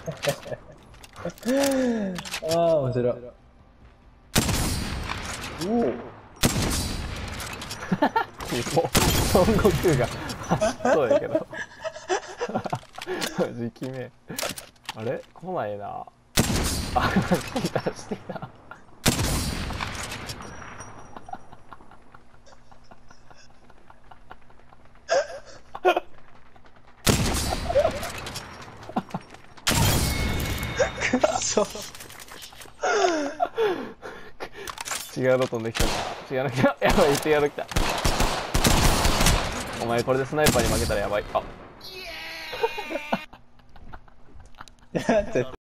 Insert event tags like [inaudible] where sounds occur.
[laughs] ああ、面白い。おお。孫悟空が。[laughs] そうやけど。マジ決めあれ？来ないな。あ来たしてたそう。違うの飛んできた。違うの来た。やばい違うの来た。お前これでスナイパーに負けたらやばい。あ。いや、絶対